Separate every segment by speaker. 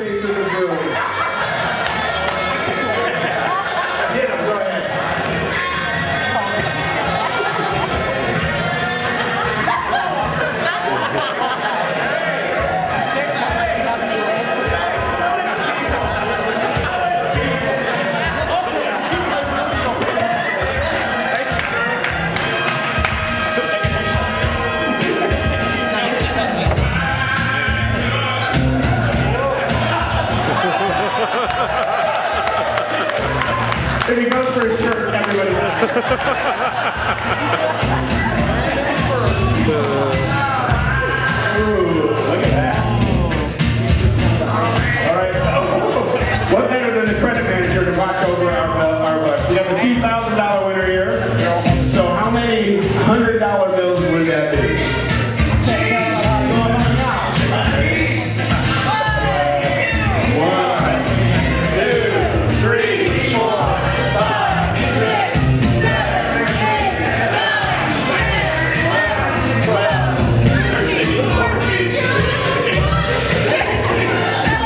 Speaker 1: face in this building. if he goes for his shirt, everybody's laughing.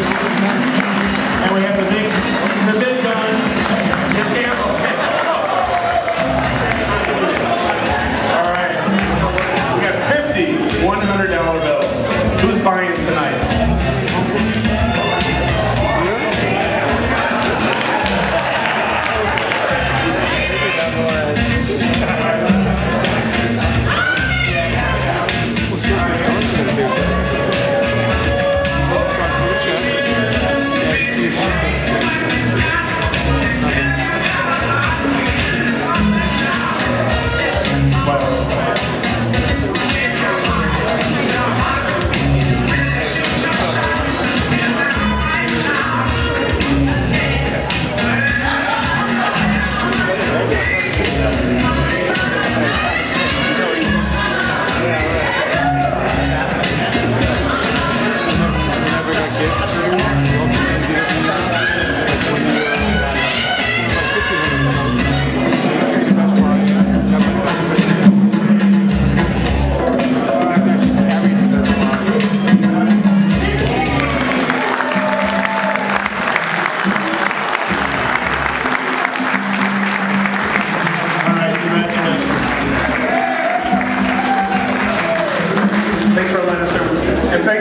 Speaker 1: And we have the big, the big gun, All right. We got fifty one hundred dollar bills. Who's buying tonight?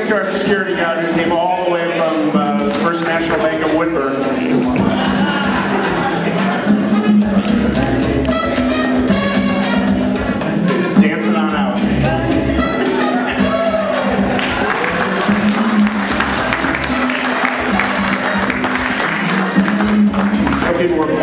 Speaker 1: to our security guard who came all the way from uh, First National Bank of Woodburn. Dancing on out. People were